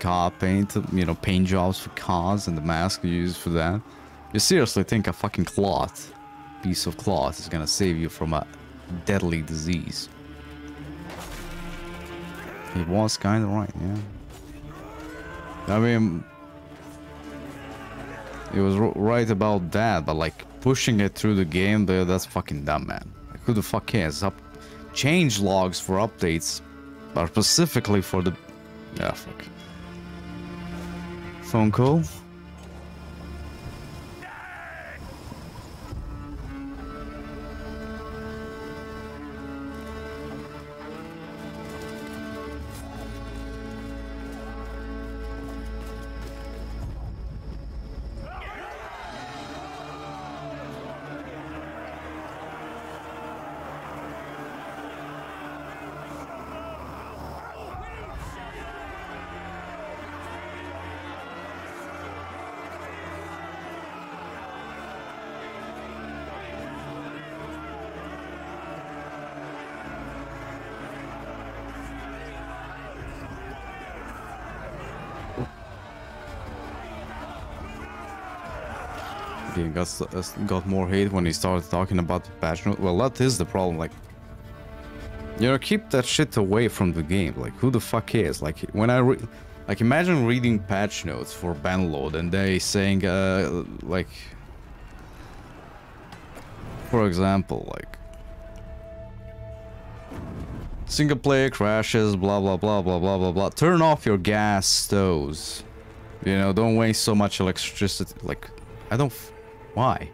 car paint, you know, paint jobs for cars and the mask you use for that. You seriously think a fucking cloth, piece of cloth, is gonna save you from a deadly disease? He was kind of right, yeah. I mean, he was right about that, but like pushing it through the game, there, that's fucking dumb, man. Like, who the fuck cares? Up, change logs for updates, but specifically for the, yeah, fuck. Phone call. Got more hate when he started talking about patch notes. Well, that is the problem. Like, you know, keep that shit away from the game. Like, who the fuck cares? Like, when I re like imagine reading patch notes for Bannerlord and they saying, uh, like, for example, like, single player crashes, blah blah blah blah blah blah blah. Turn off your gas stoves. You know, don't waste so much electricity. Like, I don't. Why?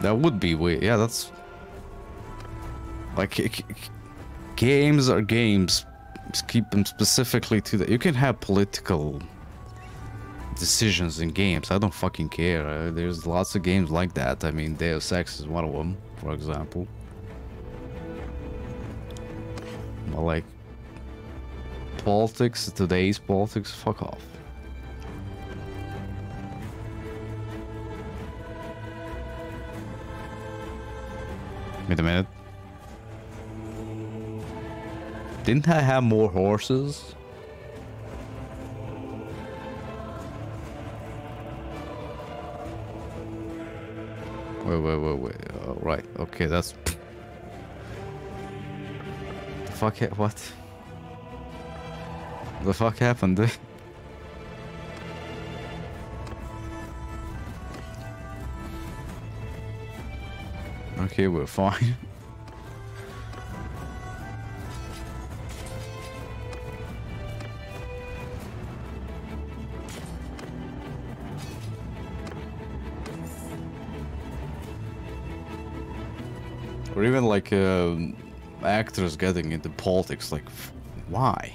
That would be weird. Yeah, that's... Like, games are games. Just keep them specifically to that. You can have political decisions in games. I don't fucking care. Uh, there's lots of games like that. I mean, Deus Ex is one of them, for example. But like, politics, today's politics, fuck off. Wait a minute. Didn't I have more horses? Wait, wait, wait, wait. Oh, right. Okay, that's... The fuck? It, what? The fuck happened? okay, we're fine. or even like uh, actors getting into politics, like, why?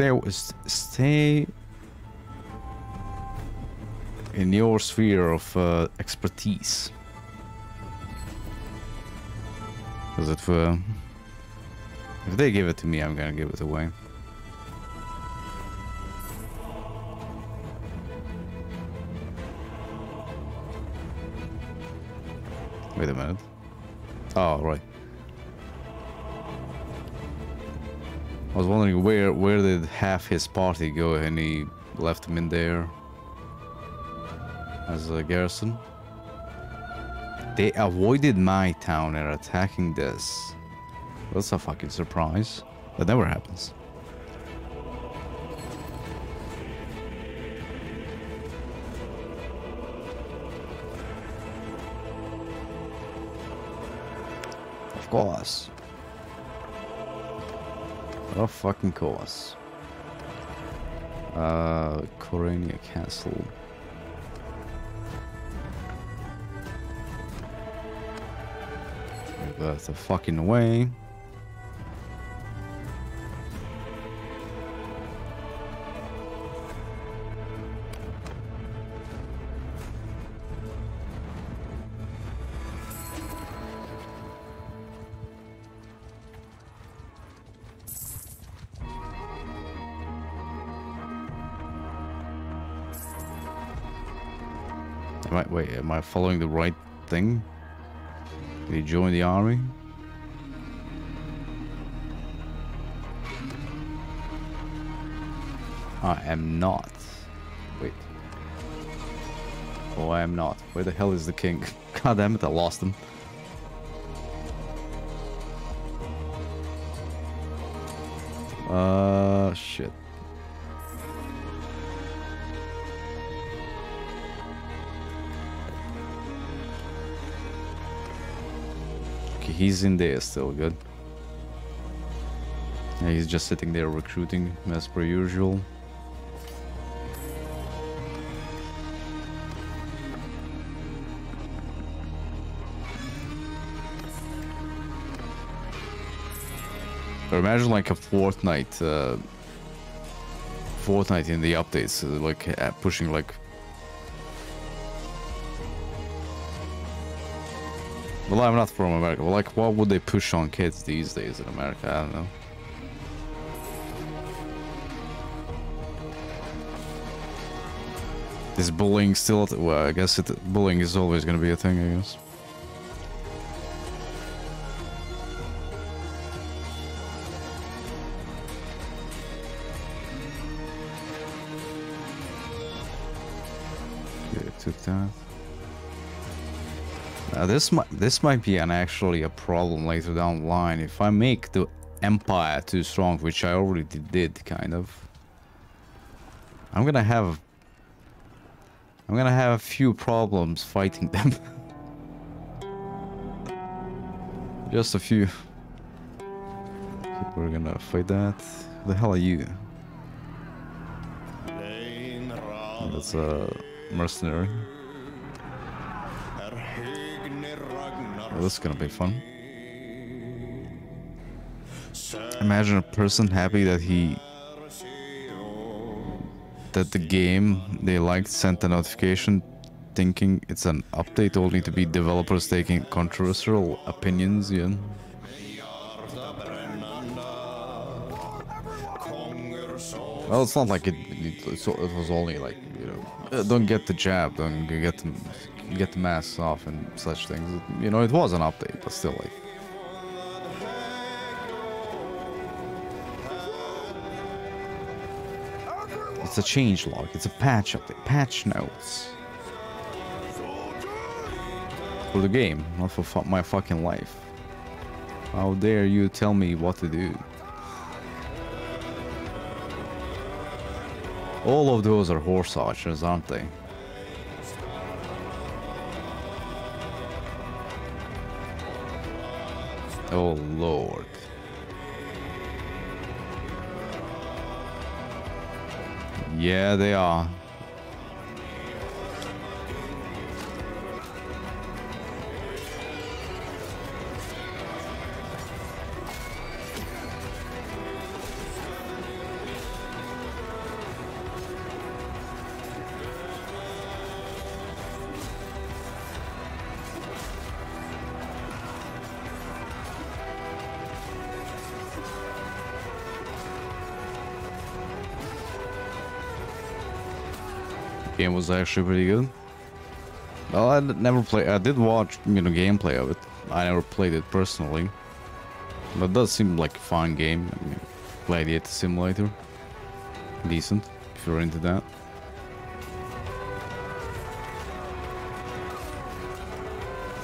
Stay stay in your sphere of uh, expertise. Because if uh, if they give it to me, I'm gonna give it away. Wait a minute. Oh, right. I was wondering where where did half his party go and he left him in there as a garrison. They avoided my town and attacking this. That's a fucking surprise. That never happens. Of course. Of fucking course. Uh, Corania Castle. That's a fucking way. Am I, following the right thing? Did he join the army? I am not. Wait. Oh, I am not. Where the hell is the king? God damn it, I lost him. Uh, he's in there still, good. Yeah, he's just sitting there recruiting as per usual. Or imagine like a fortnight, uh, Fortnite in the updates, uh, like uh, pushing like. Well, I'm not from America. Well, like, what would they push on kids these days in America? I don't know. Is bullying still? Well, I guess it, bullying is always going to be a thing. I guess. Now this might this might be an actually a problem later down the line if I make the empire too strong, which I already did kind of. I'm gonna have I'm gonna have a few problems fighting them. Just a few. We're gonna fight that. Who the hell are you? That's a. Uh, mercenary. this is gonna be fun. Imagine a person happy that he that the game they liked sent a notification thinking it's an update only to be developers taking controversial opinions, yeah. Well, it's not like it, it, it was only like, you know, uh, don't get the jab, don't get the, get the masks off and such things. You know, it was an update, but still, like. It's a change log. It's a patch update. Patch notes. For the game, not for fu my fucking life. How dare you tell me what to do? All of those are horse archers, aren't they? Oh lord. Yeah, they are. Game was actually pretty good. Well, I never play. I did watch, you know, gameplay of it. I never played it personally, but it does seem like a fun game. I mean, Gladiator Simulator, decent if you're into that.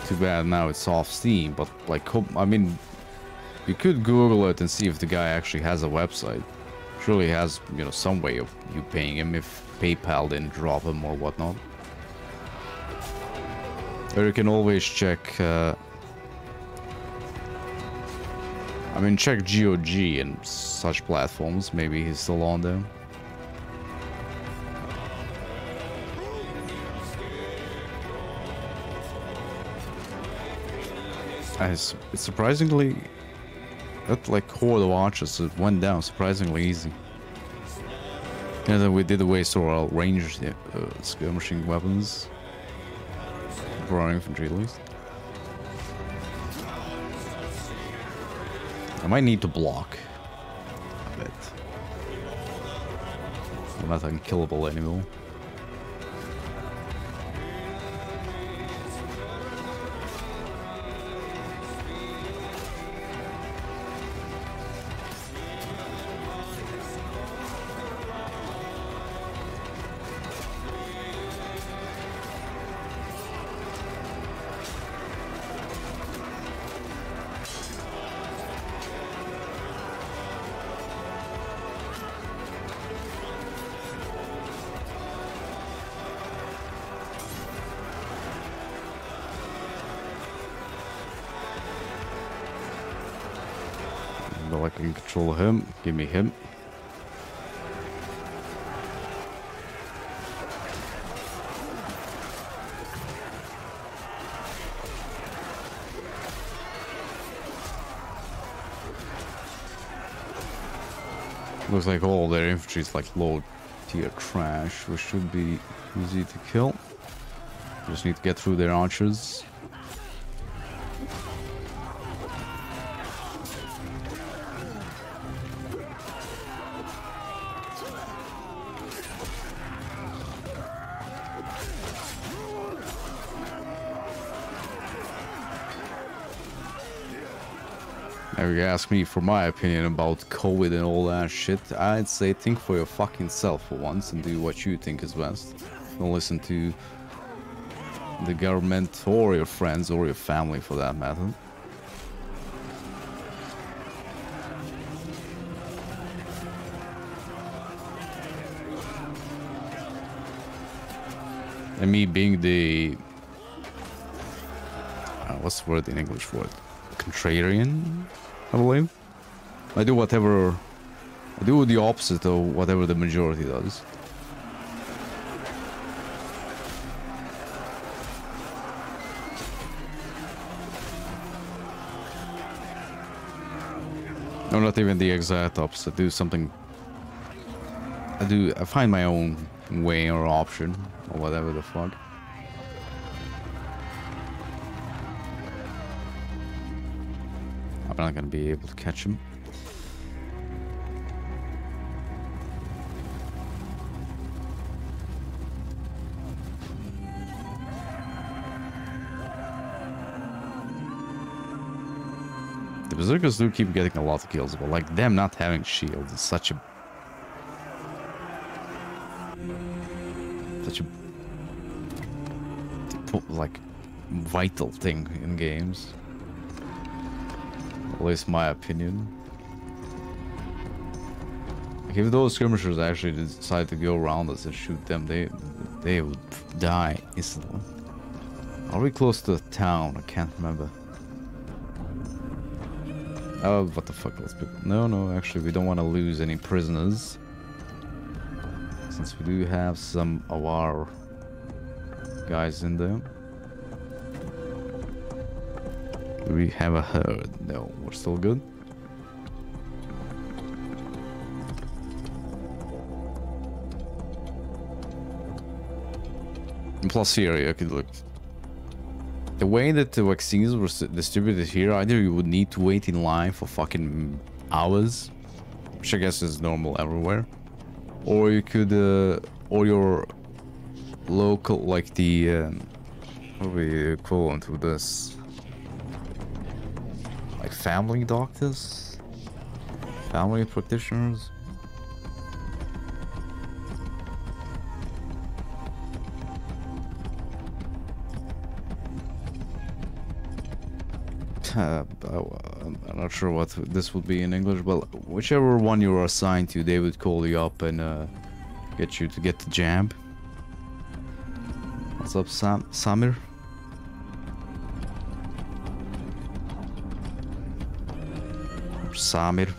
Too bad now it's off Steam, but like, hope, I mean, you could Google it and see if the guy actually has a website. Surely has, you know, some way of you paying him if PayPal didn't drop them or whatnot. Or you can always check... Uh, I mean, check GOG and such platforms. Maybe he's still on there. It's, it's surprisingly... That, like, Horde of Archers, it went down surprisingly easy. Yeah, then we did the waste all our ranged uh, skirmishing weapons. For our infantry at least. I might need to block. A bit. I'm not unkillable anymore. Looks like all their infantry is like low tier trash, which should be easy to kill. Just need to get through their archers. Now you ask me for my opinion about COVID and all that shit, I'd say think for your fucking self for once and do what you think is best. Don't listen to the government or your friends or your family for that matter. And me being the... Uh, what's the word in English for it? Contrarian? I believe. I do whatever... I do the opposite of whatever the majority does. No, not even the exact opposite. I do something... I do... I find my own way or option, or whatever the fuck. Not gonna be able to catch him. The Berserkers do keep getting a lot of kills, but like them not having shields is such a such a like vital thing in games. Least my opinion. Like if those skirmishers actually decide to go around us and shoot them, they they would die instantly. Are we close to the town? I can't remember. Oh, what the fuck? Let's. No, no, actually, we don't want to lose any prisoners. Since we do have some of our guys in there. We have a herd? No, we're still good. And plus here, okay, look. The way that the vaccines were distributed here, either you would need to wait in line for fucking hours, which I guess is normal everywhere, or you could, uh, or your local, like the, um, what are we equivalent to this? Family doctors? Family practitioners? Uh, I'm not sure what this would be in English, but whichever one you are assigned to, they would call you up and uh, get you to get the jab. What's up, Sam Samir? Samir.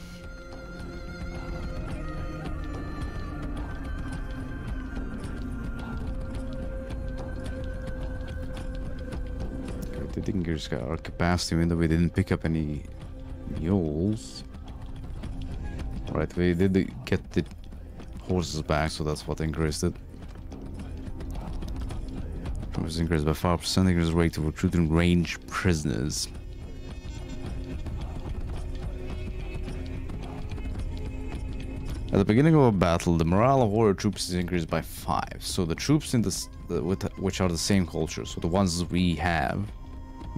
The Dingers got our capacity though we didn't pick up any mules. Right, we did get the horses back, so that's what increased it. Was increased by 5%, increased rate of recruiting range prisoners. At the beginning of a battle, the morale of warrior troops is increased by 5. So the troops in this, the, with, which are the same culture, so the ones we have,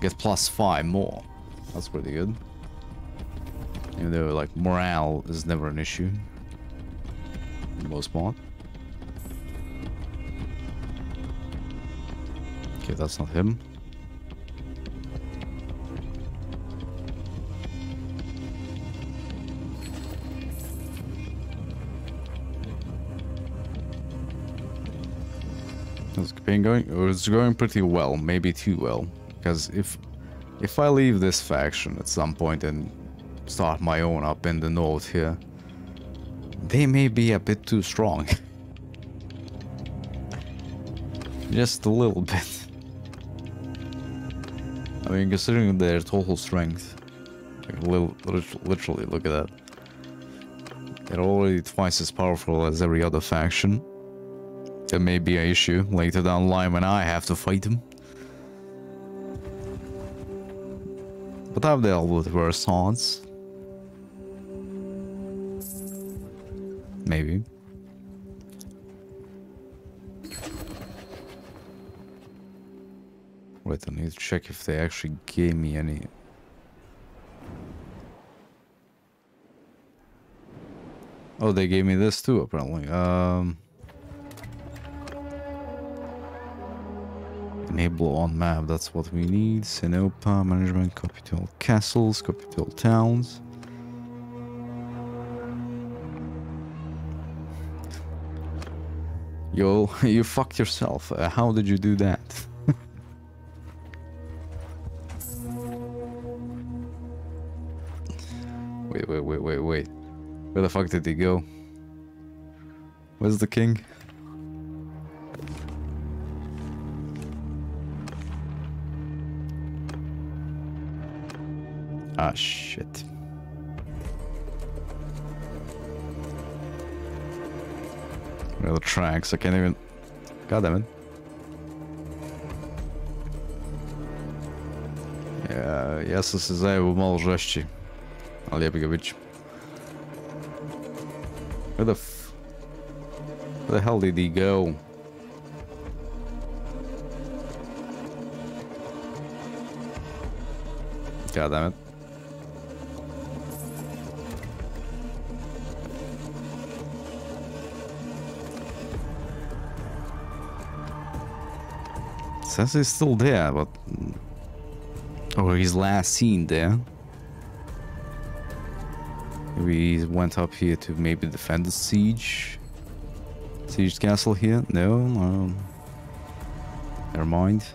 get plus 5 more. That's pretty good. Even though, like, morale is never an issue. For the most part. Okay, that's not him. It's been going. It's going pretty well, maybe too well. Because if if I leave this faction at some point and start my own up in the north here. They may be a bit too strong. Just a little bit. I mean, considering their total strength. Like, literally, look at that. They're already twice as powerful as every other faction. There may be an issue later down the line when I have to fight them. But I've dealt with worse odds. Maybe. Wait, I need to check if they actually gave me any... Oh, they gave me this too, apparently. Um... Enable on map, that's what we need. Sinopa, management, capital castles, capital towns. Yo, you fucked yourself. Uh, how did you do that? wait, wait, wait, wait, wait. Where the fuck did he go? Where's the king? Ah, shit. Where the tracks? I can't even... God damn it. Ja, ja sam se zajebao malo žešći. Ali jebi ga bit Where the f... Where the hell did he go? God damn it. Says he's still there, but... Or his last seen there. Maybe he went up here to maybe defend the siege. Siege castle here? No? Um, never mind.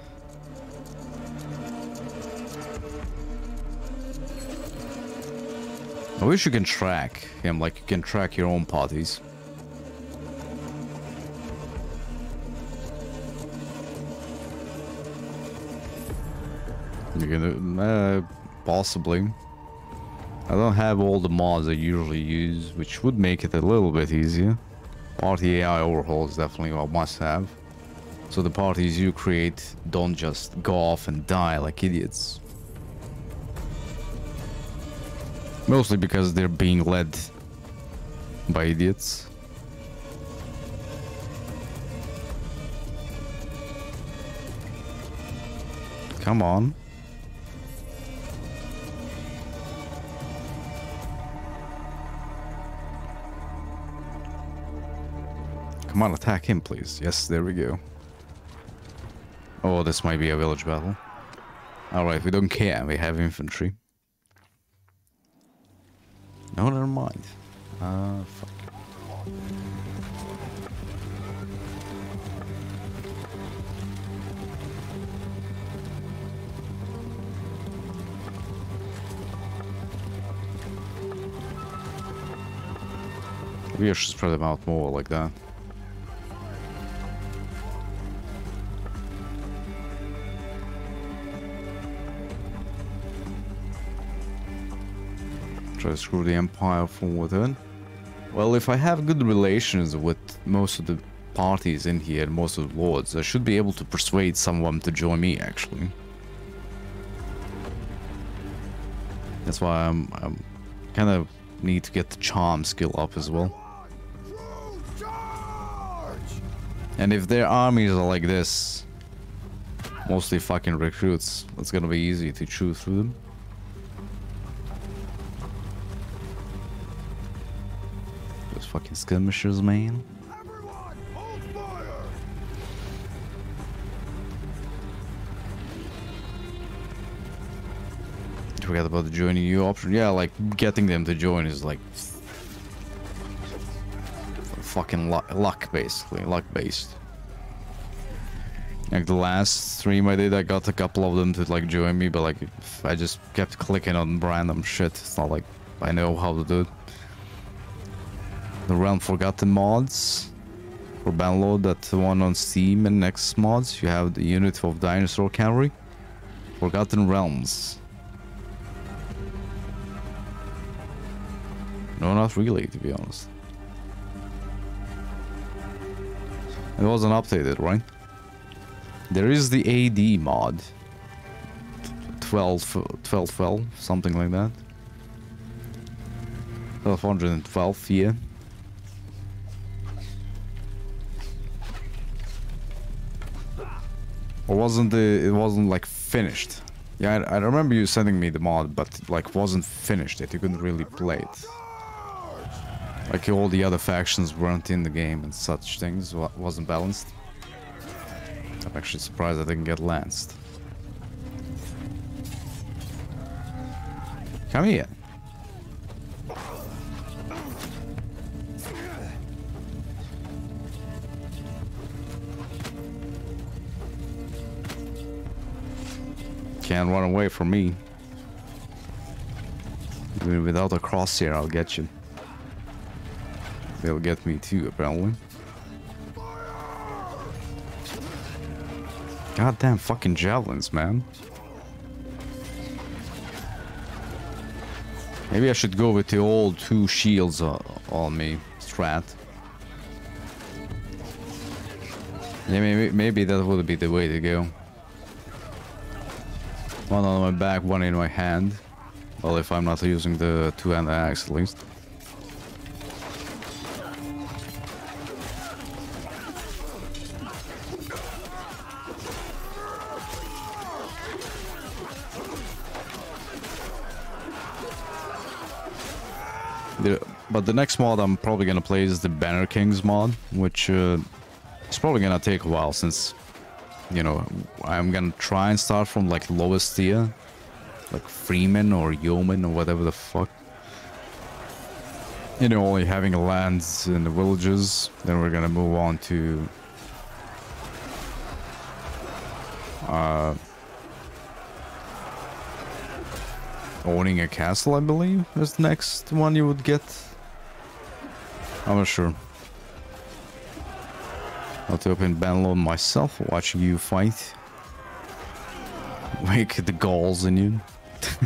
I wish you can track him like you can track your own parties. Gonna... Uh, possibly. I don't have all the mods I usually use, which would make it a little bit easier. Party AI overhaul is definitely a must-have. So the parties you create don't just go off and die like idiots. Mostly because they're being led by idiots. Come on. Come on, attack him, please. Yes, there we go. Oh, this might be a village battle. Alright, we don't care. We have infantry. No, never mind. Uh, fuck. I should spread them out more like that. Try to screw the Empire from within. Well, if I have good relations with most of the parties in here, most of the lords, I should be able to persuade someone to join me, actually. That's why I'm, I'm kind of need to get the charm skill up as well. And if their armies are like this, mostly fucking recruits, it's gonna be easy to chew through them. Fucking skirmishers, man. Forget about the joining you option. Yeah, like getting them to join is like fucking luck, luck basically, luck based. Like the last stream I did, I got a couple of them to like join me, but like I just kept clicking on random shit. It's not like I know how to do it. The Realm Forgotten mods for Bannerlord, that one on Steam and Nexus Mods. You have the unit of Dinosaur Cavalry. Forgotten Realms. No, not really, to be honest. It wasn't updated, right? There is the AD mod. 12, 12, 12, something like that. 1212, yeah. Or wasn't the, it wasn't like finished. Yeah, I, I remember you sending me the mod, but like wasn't finished yet, you couldn't really play it. Like all the other factions weren't in the game and such things, wasn't balanced. I'm actually surprised I didn't get lanced. Come here. Can't run away from me. Even without a crosshair, I'll get you. They'll get me too, apparently. Goddamn fucking javelins, man. Maybe I should go with the old two shields uh, on me strat. Yeah, maybe, maybe that would be the way to go. One on my back, one in my hand. Well, if I'm not using the two-hand axe at least. but the next mod I'm probably gonna play is the Banner Kings mod, which uh, is probably gonna take a while since, you know, I'm gonna try and start from like lowest tier, like Freeman or Yeoman or whatever the fuck. You know, only having lands in the villages. Then we're gonna move on to uh, owning a castle, I believe, is the next one you would get. I'm not sure. I'll to open Bannerlord myself, watching you fight. Wake the Gauls in you.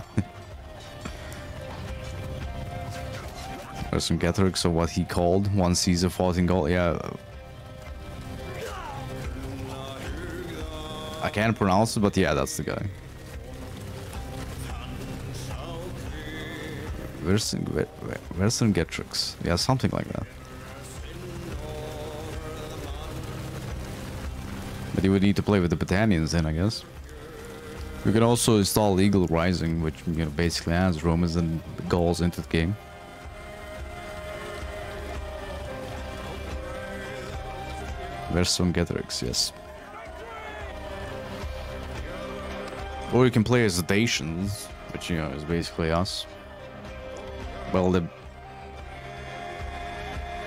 There's some Getrix of what he called one Caesar fought in Gaul. Yeah. I can't pronounce it, but yeah, that's the guy. Vercingetorix. Yeah, something like that. But you would need to play with the Battanians then, I guess. You can also install Eagle Rising, which you know basically adds Romans and Gauls into the game. Vercingetorix, yes. Or you can play as the Dacians, which you know is basically us. Well, the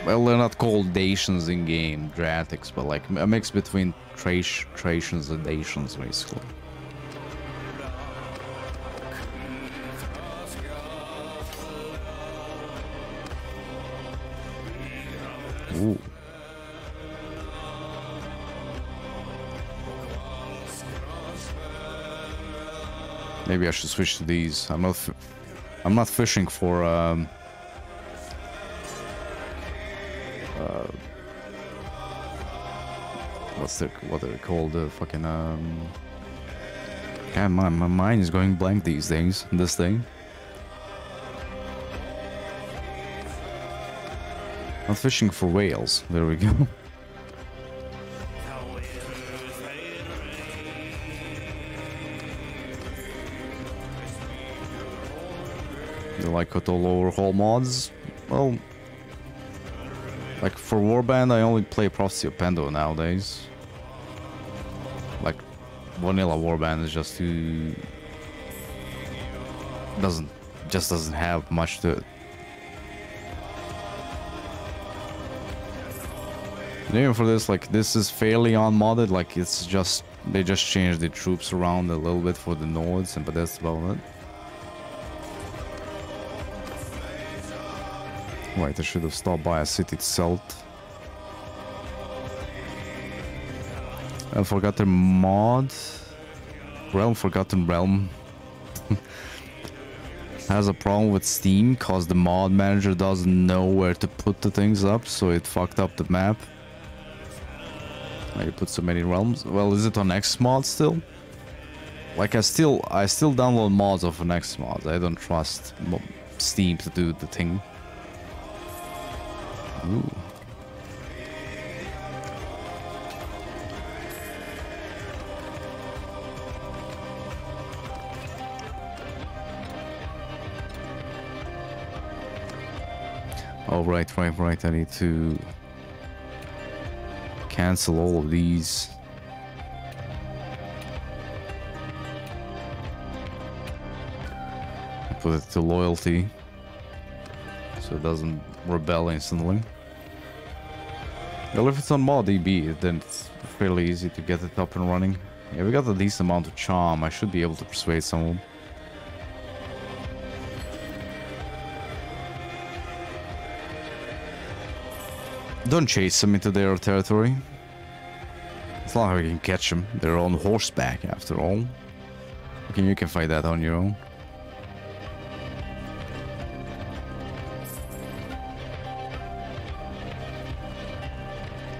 well, they're not called Dacians in game, Dratics, but like a mix between Thracians and Dacians, basically. Ooh. Maybe I should switch to these. I'm not. I'm not fishing for um, what are they called? The fucking um. My my mind is going blank these days. This thing. Not fishing for whales. There we go. like at the lower hall mods. Well, like for Warband, I only play Prophecy of Pendor nowadays. Vanilla Warband is just too doesn't just doesn't have much to it. Even for this, like this is fairly unmodded. Like it's just they just changed the troops around a little bit for the nodes, and but that's about it. Right, I should have stopped by a city itself. Forgotten mod. Realm Forgotten Realm. Has a problem with Steam cause the mod manager doesn't know where to put the things up, so it fucked up the map. You put so many realms? Well, is it on Xmod still? Like I still I still download mods of an Xmod. I don't trust Steam to do the thing. Oh, right, right, right. I need to cancel all of these. Put it to loyalty so it doesn't rebel instantly. Well, if it's on ModDB, then it's fairly easy to get it up and running. Yeah, we got a decent amount of charm. I should be able to persuade someone. Don't chase them into their territory. It's not like we can catch them. They're on horseback, after all. Okay, you can fight that on your own.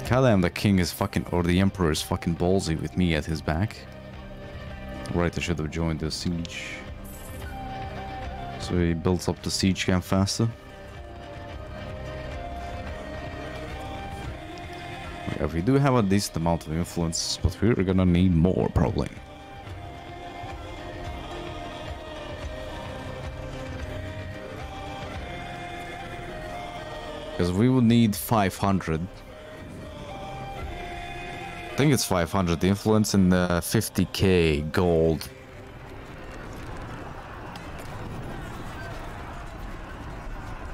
Goddamn, the king is fucking, or the emperor is fucking ballsy with me at his back. Right, I should have joined the siege. So he builds up the siege camp faster. We do have a decent amount of influence, but we're gonna need more, probably. Because we would need 500. I think it's 500 influence and uh, 50k gold.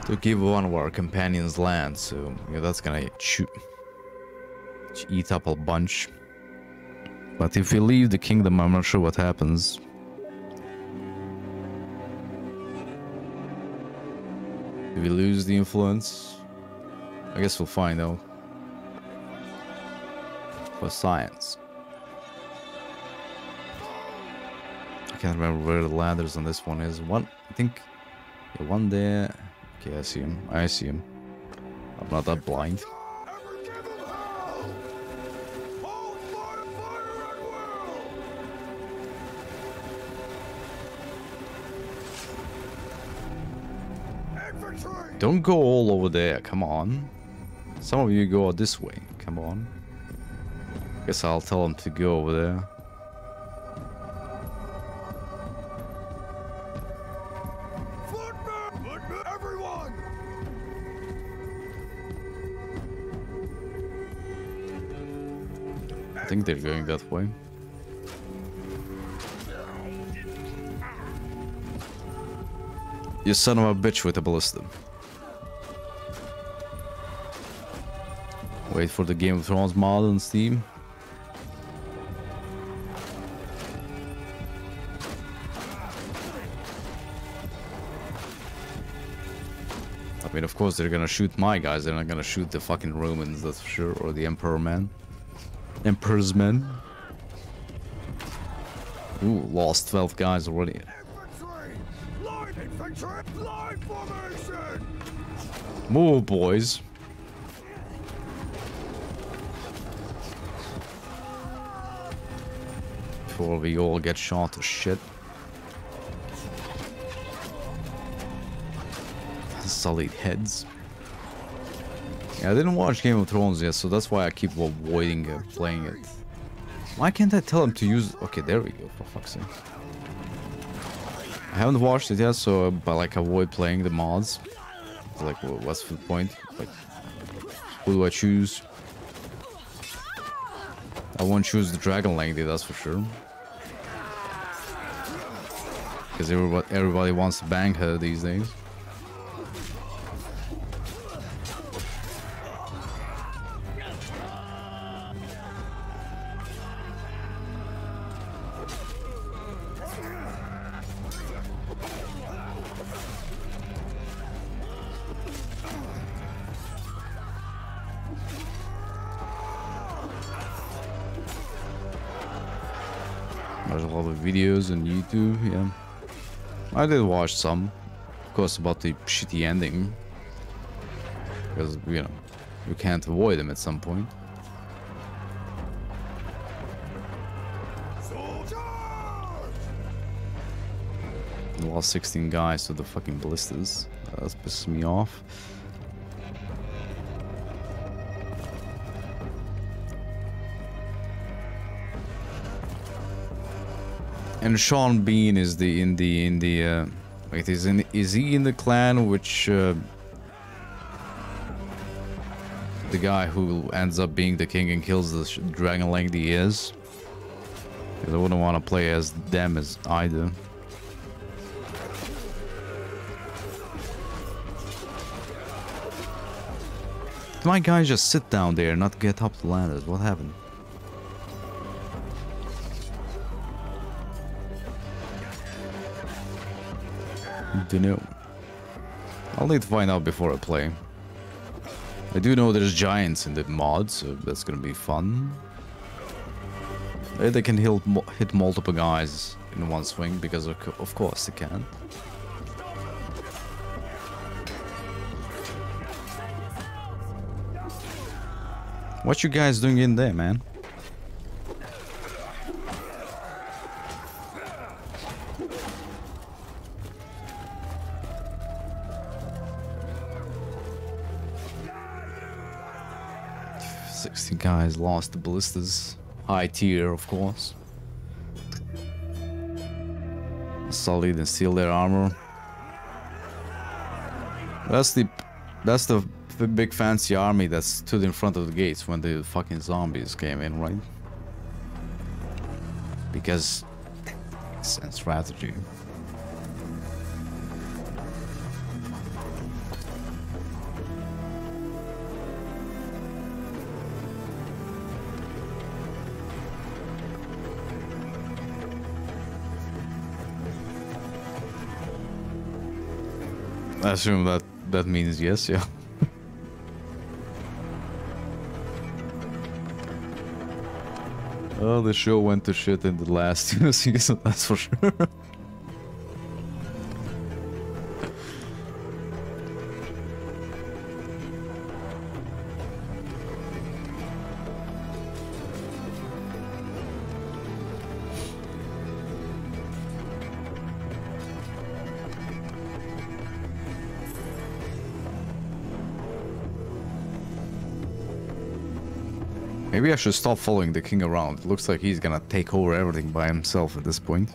To give one of our companions land, so yeah, that's gonna shoot eat up a bunch. But if we leave the kingdom, I'm not sure what happens. Do we lose the influence? I guess we'll find out. For science. I can't remember where the ladders on this one is. One, I think, yeah, one there. Okay, I see him. I see him. I'm not that blind. Don't go all over there, come on. Some of you go this way, come on. Guess I'll tell them to go over there. I think they're going that way. You son of a bitch with a ballista. Wait for the Game of Thrones mod on Steam. I mean, of course, they're gonna shoot my guys. They're not gonna shoot the fucking Romans, that's for sure. Or the Emperor man. Emperor's men. Ooh, lost 12 guys already. Move, boys. Before we all get shot to shit. Solid heads. Yeah, I didn't watch Game of Thrones yet, so that's why I keep avoiding uh, playing it. Why can't I tell him to use... Okay, there we go, for fuck's sake. I haven't watched it yet, so uh, but like avoid playing the mods. Like, what's the point? Like, who do I choose? I won't choose the Dragon Lady, that's for sure. Because everybody wants to bang her these days. There's a lot of videos on YouTube, yeah. I did watch some. Of course, about the shitty ending. Because, you know, you can't avoid them at some point. Lost 16 guys to the fucking ballistas. That's pissing me off. And Sean Bean is the in the in the uh, wait is in is he in the clan which uh, the guy who ends up being the king and kills the dragon lady is? Because I wouldn't want to play as them as either. my guys just sit down there not get up the ladders? What happened? Don't know. I'll need to find out before I play. I do know there's giants in the mod, so that's gonna be fun. They can hit, hit multiple guys in one swing, because of course they can. What you guys doing in there, man? Guys lost the ballistas. High tier, of course. Solid and steal their armor. That's the that's the the big fancy army that stood in front of the gates when the fucking zombies came in, right? Because and strategy. Assume that that means yes, yeah. Oh, the show went to shit in the last season, that's for sure. I should stop following the king around. It looks like he's gonna take over everything by himself at this point.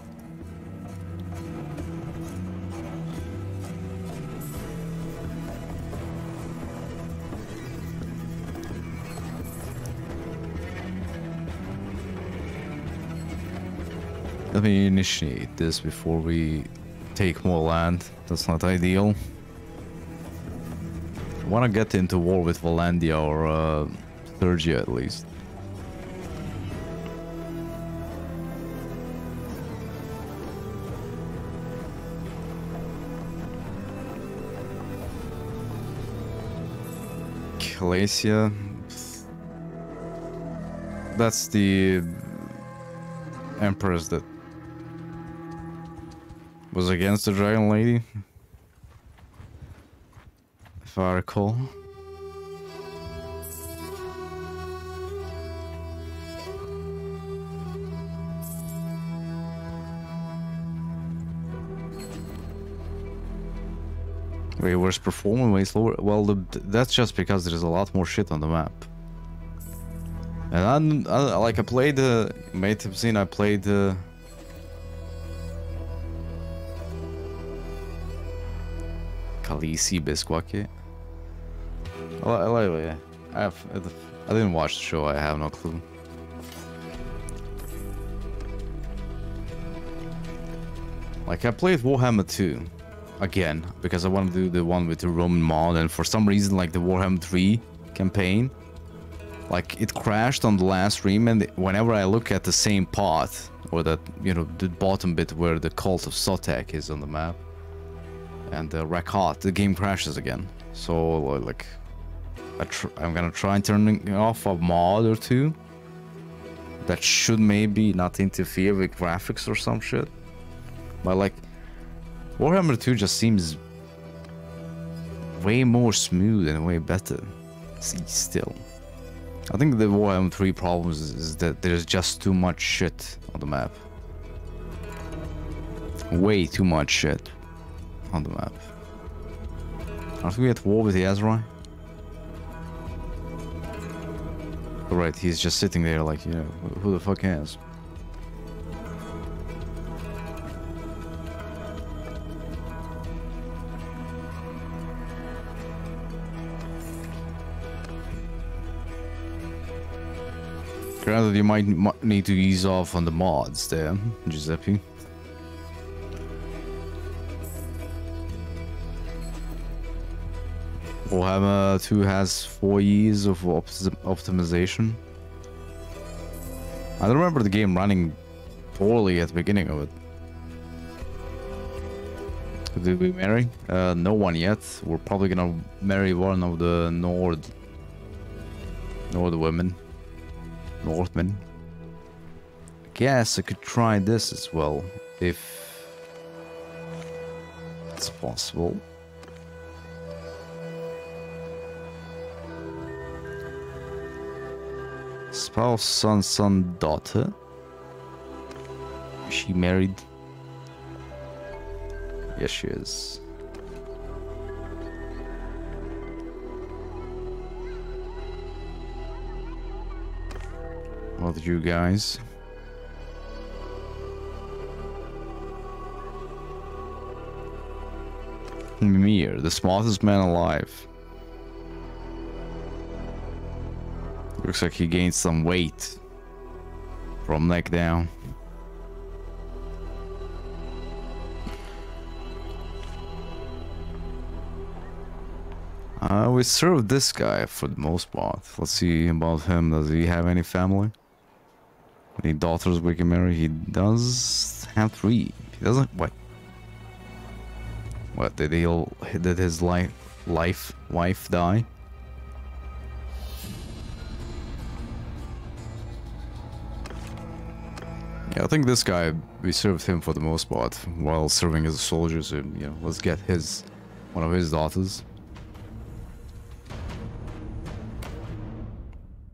Let me initiate this before we take more land. That's not ideal. I want to get into war with Valandia or uh, at least. Calacia. That's the Empress that was against the Dragon Lady. If I recall. Way worse performing, way slower. Well, the, that's just because there's a lot more shit on the map. And I, I like I played the uh, may have seen I played the uh, Khaleesi Bisquake. I, I, I, I have I didn't watch the show. I have no clue. Like I played Warhammer 2 again because I want to do the one with the Roman mod and for some reason like the Warhammer 3 campaign like it crashed on the last stream and whenever I look at the same path or that you know the bottom bit where the cult of Sotek is on the map and the Rakat the game crashes again so like I am gonna try and turn off a mod or two that should maybe not interfere with graphics or some shit. But like, Warhammer 2 just seems way more smooth and way better. See, still. I think the Warhammer 3 problems is that there's just too much shit on the map. Way too much shit on the map. Aren't we at war with the Azeroth? Right, he's just sitting there like, you know, who the fuck has? Granted, you might need to ease off on the mods there, Giuseppe. Warhammer 2 has 4 years of optimization. I don't remember the game running poorly at the beginning of it. Did we marry? Uh, no one yet. We're probably gonna marry one of the Nord... Nord women. Northmen. Guess I could try this as well, if it's possible. Spouse, son, son, daughter. She married? Yes, she is. What you guys? Mimir, the smartest man alive. Looks like he gained some weight from neck down. Uh, we served this guy for the most part. Let's see about him. Does he have any family? Any daughters we can marry? He does have three. He doesn't. What? What did he? Did his life, life, wife die? Yeah, I think this guy, we served him for the most part while serving as a soldier, so, you know, let's get his, one of his daughters.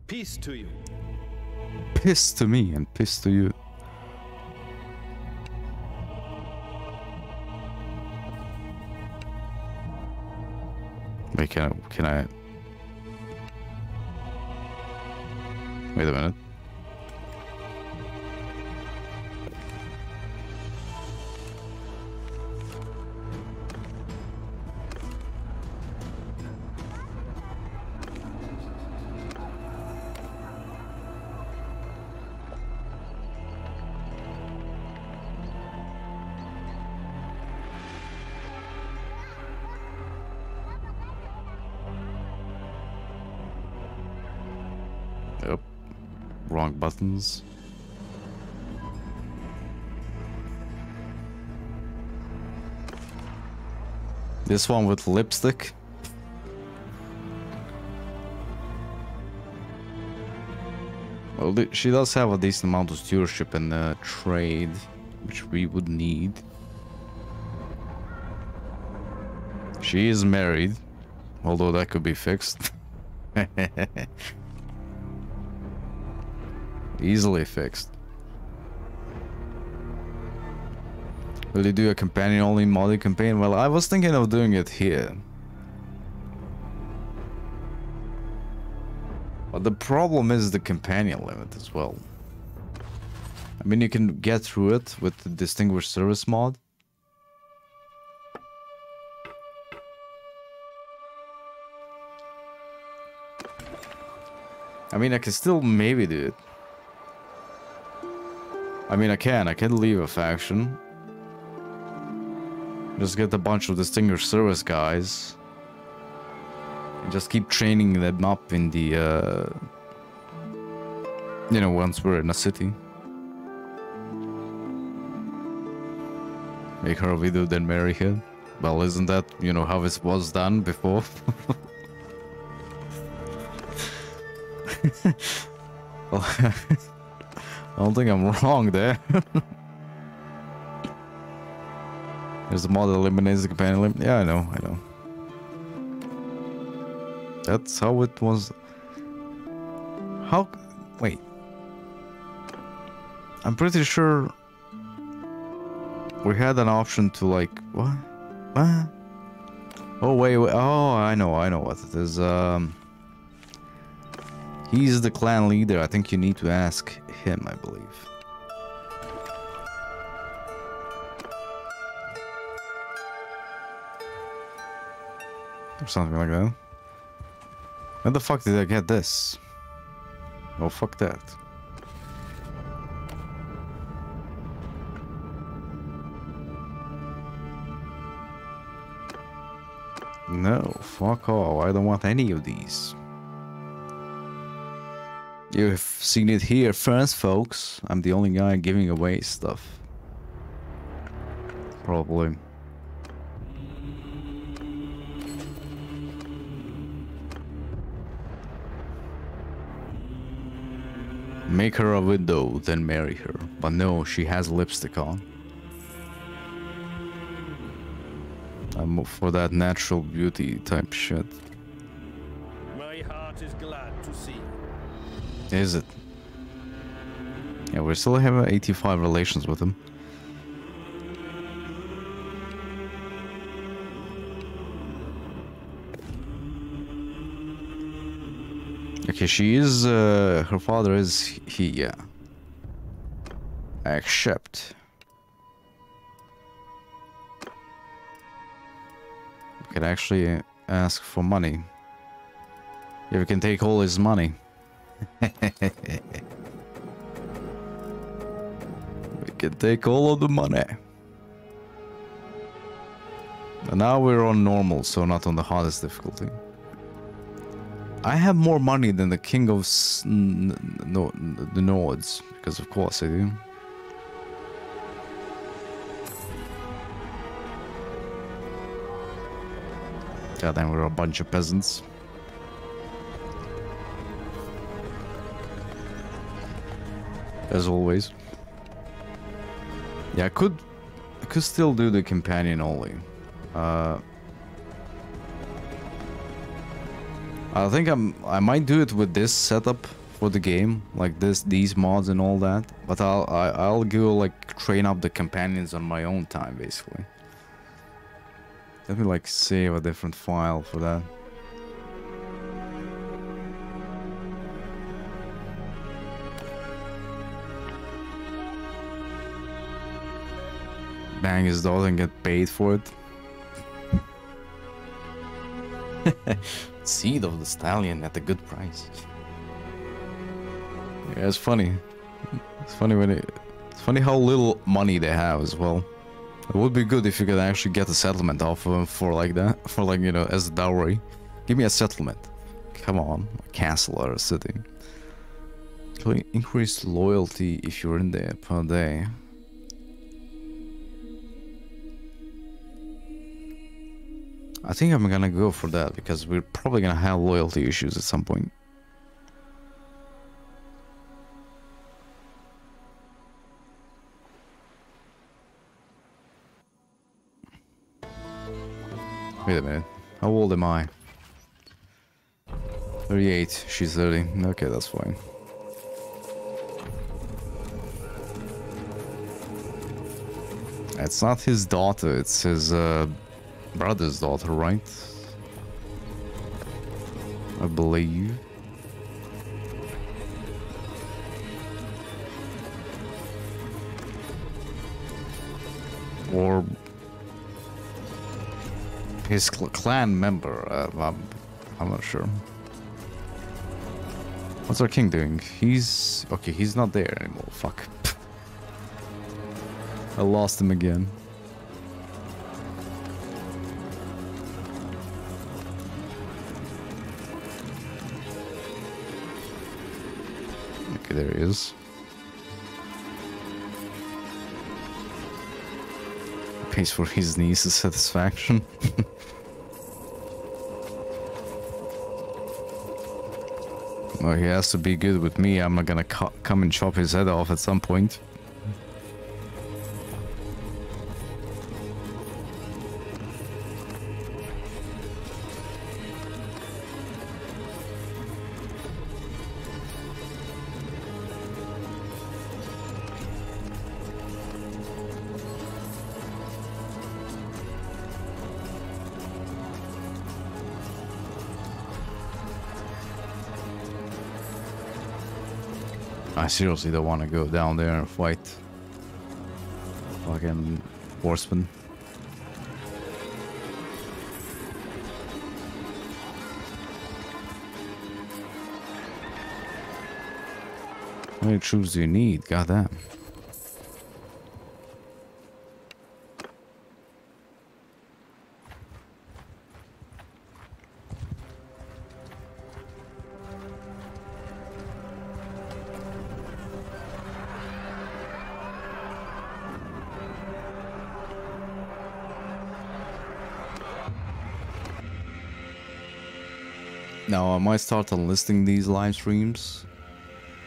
Peace to you. Piss to me and piss to you. Wait, can I, can I... Wait a minute. Buttons. This one with lipstick. Well, she does have a decent amount of stewardship and uh, trade, which we would need. She is married, although that could be fixed. Easily fixed. Will you do a companion only modded campaign? Well, I was thinking of doing it here. But the problem is the companion limit as well. I mean, you can get through it with the Distinguished Service mod. I mean, I can still maybe do it. I mean, I can. I can leave a faction. Just get a bunch of distinguished service guys. And just keep training them up in the, uh... You know, once we're in a city. Make her a widow, then marry her. Well, isn't that, you know, how it was done before? well, I don't think I'm wrong there. There's a mod that eliminates the companion limit. Yeah, I know, I know. That's how it was. How? Wait. I'm pretty sure we had an option to like what? What? Oh wait, wait. Oh, I know, I know what it is. Um, he's the clan leader. I think you need to ask him. I believe. Or something like that. Where the fuck did I get this? Oh, fuck that. No, fuck all. I don't want any of these. You've seen it here first, folks. I'm the only guy giving away stuff. Probably. Make her a widow, then marry her. But no, she has lipstick on. I'm for that natural beauty type shit. My heart is glad to see. Is it? Yeah, we still have 85 relations with him. Okay, she is, uh, her father is he, yeah. Accept. We can actually ask for money. Yeah, we can take all his money. We can take all of the money. And now we're on normal, so not on the hardest difficulty. I have more money than the king of the Nords, because of course I do. God damn, we're a bunch of peasants. As always. Yeah, I could I could still do the companion only. Uh I think I'm I might do it with this setup for the game, like this these mods and all that. But I'll I, will i will go like train up the companions on my own time basically. Let me like save a different file for that. Bang his dog and get paid for it. Seed of the stallion at a good price. Yeah, it's funny. It's funny when it, it's funny how little money they have as well. It would be good if you could actually get a settlement off of them for like that, for like you know as a dowry. Give me a settlement. Come on, a castle or a city. Increase loyalty if you're in there per day. I think I'm gonna go for that because we're probably gonna have loyalty issues at some point. Wait a minute. How old am I? 38. She's 30. Okay, that's fine. It's not his daughter, it's his uh, brother's daughter, right? I believe. Or his cl clan member. Uh, I'm, I'm not sure. What's our king doing? He's... Okay, he's not there anymore. Fuck. I lost him again. There he is. Pays for his niece's satisfaction. Well, he has to be good with me. I'm not gonna come and chop his head off at some point. Seriously don't want to go down there and fight fucking horsemen. How many troops do you need? Goddamn. I might start unlisting these live streams.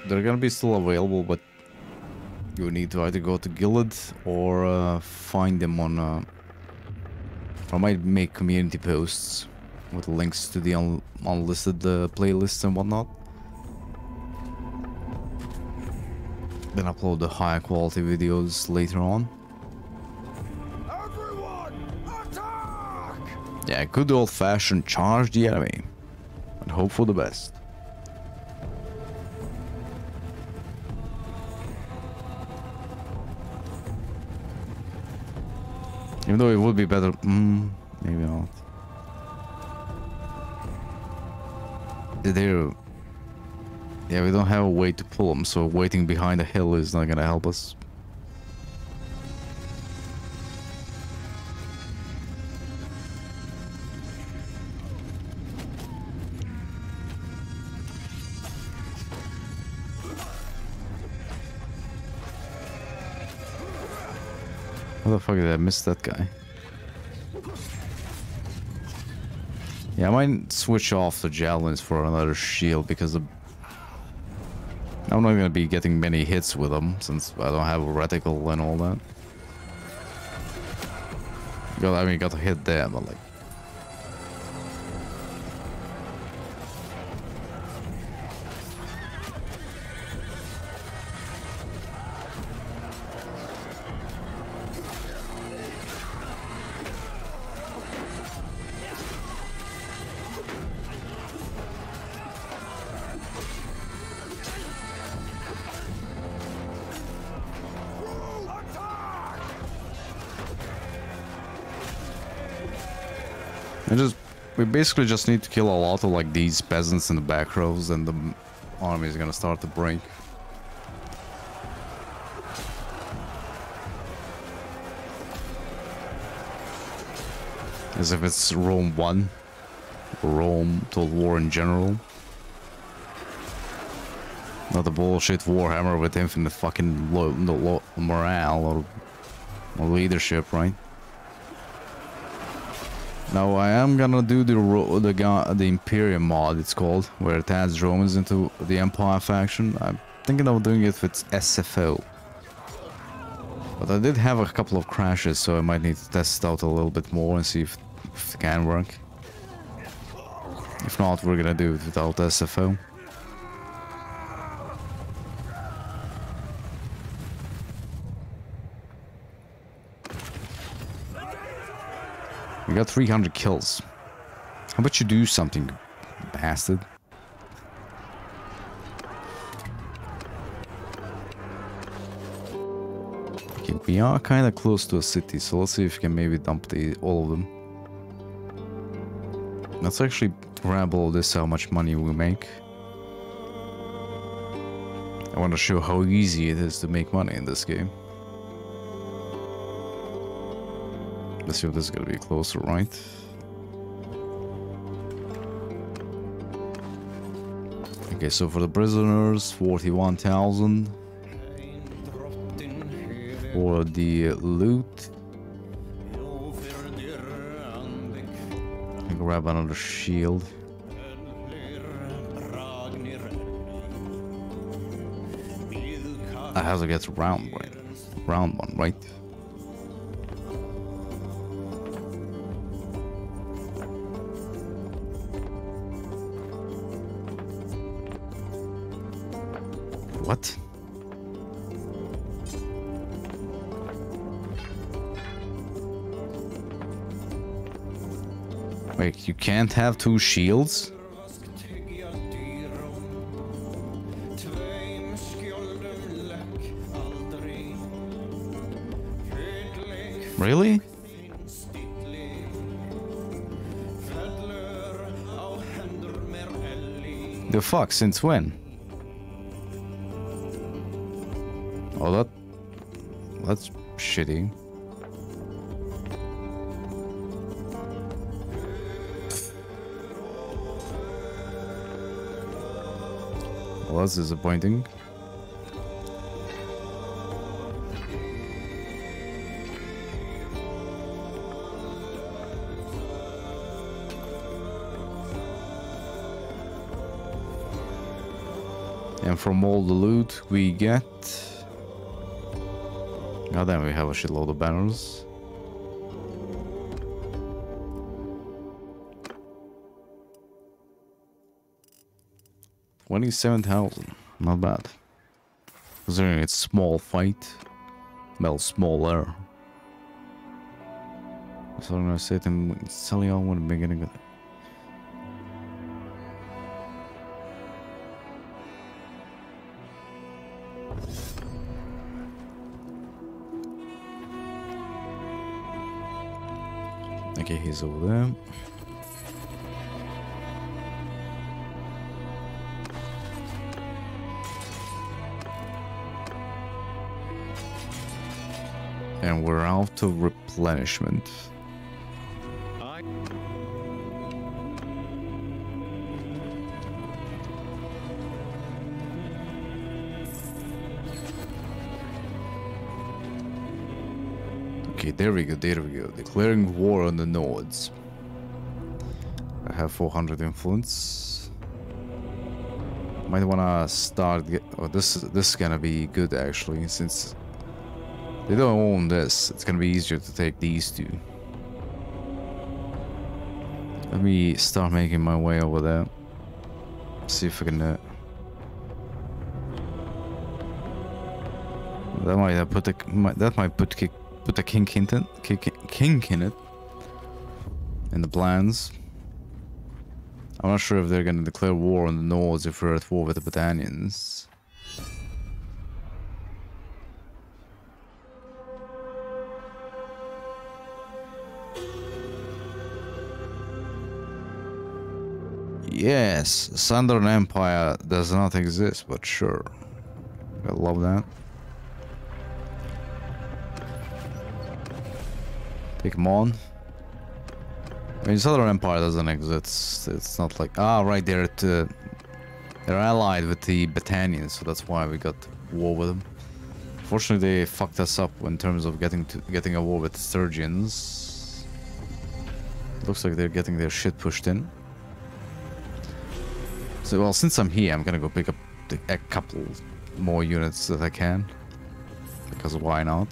They're gonna be still available, but you need to either go to Guild or uh, find them on. Uh, I might make community posts with links to the un unlisted uh, playlists and whatnot. Then upload the higher quality videos later on. Everyone, attack! Yeah, good old fashioned charge the enemy and hope for the best. Even though it would be better, mm, maybe not. There, yeah, we don't have a way to pull them, so waiting behind a hill is not gonna help us. How the fuck did I miss that guy? Yeah, I might switch off the javelins for another shield because. I'm not gonna be getting many hits with them since I don't have a reticle and all that. Got, I mean, got to hit them, but like... I just... We basically just need to kill a lot of like these peasants in the back rows and the army is gonna start to break. As if it's Rome 1. Rome Total War in general. Not the bullshit Warhammer with infinite fucking low, low morale or, or leadership, right? Now I am gonna do the the the Imperium mod it's called, where it adds Romans into the Empire faction. I'm thinking of doing it with SFO. But I did have a couple of crashes, so I might need to test it out a little bit more and see if, if it can work. If not, we're gonna do it without SFO. We got 300 kills. How about you do something, bastard? Okay, we are kind of close to a city, so let's see if we can maybe dump the all of them. Let's actually grab all this, how much money we make. I want to show how easy it is to make money in this game. Let's see if this is going to be closer, right? Okay, so for the prisoners, 41,000. For the loot. I grab another shield. Ah, I have to get round, right? Round one, right? Wait, you can't have two shields? Really? The fuck, since when? Shitty. Well, that's disappointing. And from all the loot we get... God damn, we have a shitload of banners. Twenty-seven thousand, not bad. Considering it's small fight, well, smaller. So I'm gonna say them selling on when beginning of Okay, he's over there. And we're out of replenishment. There we go, there we go. Declaring war on the Nords. I have 400 influence. Might wanna start get. Oh, this is this is gonna be good actually, since they don't own this. It's gonna be easier to take these two. Let me start making my way over there. See if I can. Uh, that might put might, that might put kick put the kink in kink, kink in it, in the plans. I'm not sure if they're gonna declare war on the Nords if we're at war with the Battanians. Yes, Southern Empire does not exist, but sure. I love that. Take them on. I mean, Southern Empire doesn't exist. It's not like ah right they're at, uh, they're allied with the Battanians, so that's why we got war with them. Fortunately, they fucked us up in terms of getting to getting a war with Sturgians. Looks like they're getting their shit pushed in. So well, since I'm here, I'm gonna go pick up a couple more units that I can. Because why not?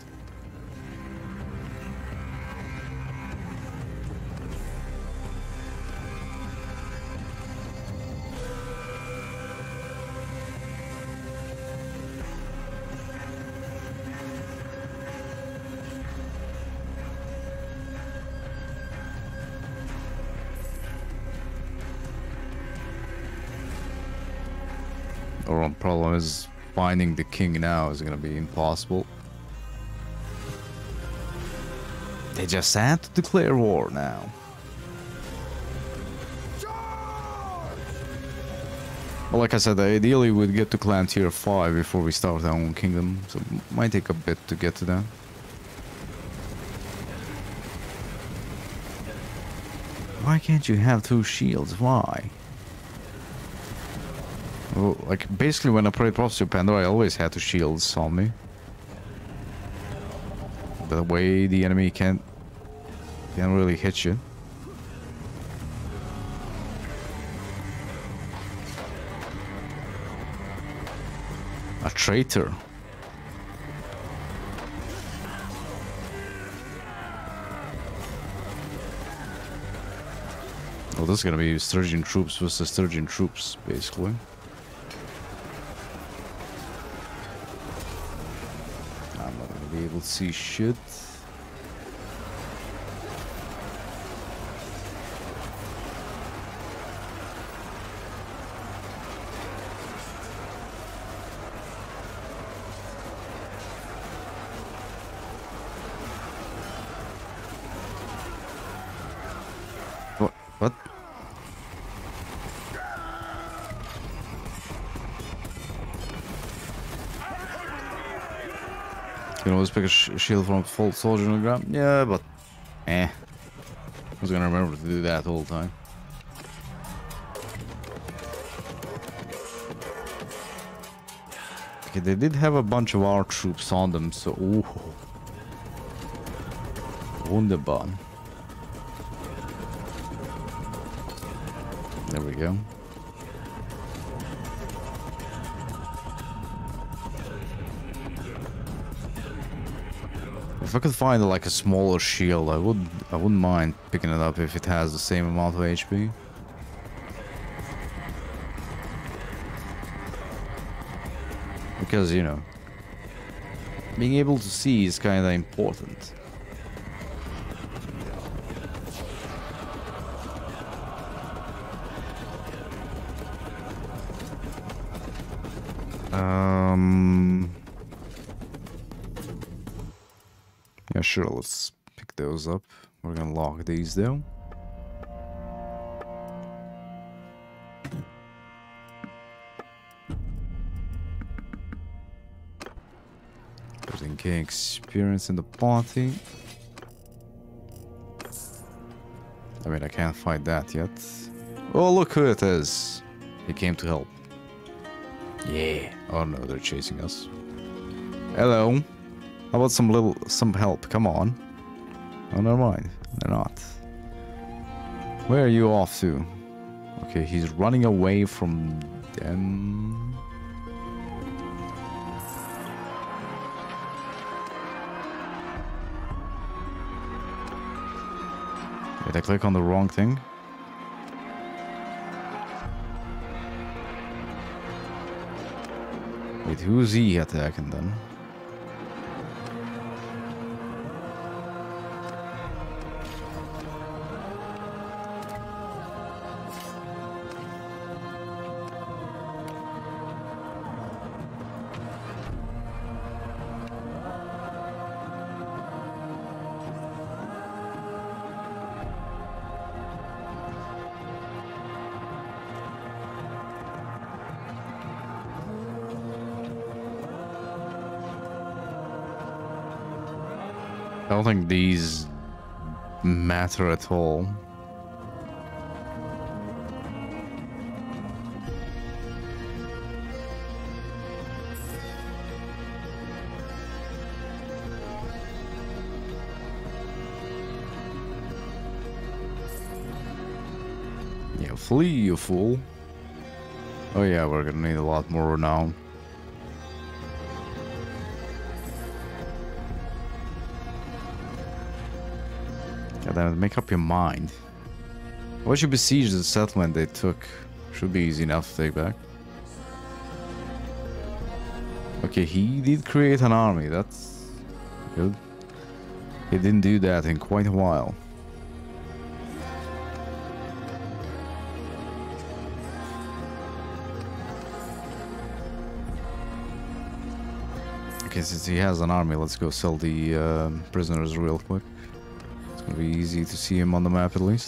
Finding the king now is gonna be impossible. They just had to declare war now. Like I said, ideally we'd get to clan tier 5 before we start our own kingdom, so might take a bit to get to that. Why can't you have two shields? Why? like, basically when I played Prophecy of Pandora, I always had to shields on me. That way the enemy can't, can't really hit you. A traitor. Well, this is gonna be Sturgian troops versus Sturgian troops, basically. Able to see shit. What? What? Can always pick a sh shield from a full soldier on the ground. Yeah, but eh. Who's gonna remember to do that all the time? Okay, they did have a bunch of our troops on them, so ooh. Wunderbar. There we go. If I could find like a smaller shield, I would I wouldn't mind picking it up if it has the same amount of HP. Because, you know, being able to see is kind of important. Um. Sure. Let's pick those up. We're gonna lock these down. King experience in the party. I mean, I can't fight that yet. Oh, look who it is. He came to help. Yeah. Oh no, they're chasing us. Hello. How about some little some help? Come on. Oh, never mind. They're not. Where are you off to? Okay, he's running away from them. Did I click on the wrong thing? Wait, who's he attacking then? Think these matter at all. Yeah, flee, you fool. Oh yeah, we're gonna need a lot more renown. Goddamn it, make up your mind. Once you besiege the settlement they took, should be easy enough to take back. Okay, he did create an army, that's good. He didn't do that in quite a while. Okay, since he has an army, let's go sell the uh, prisoners real quick. Be easy to see him on the map at least.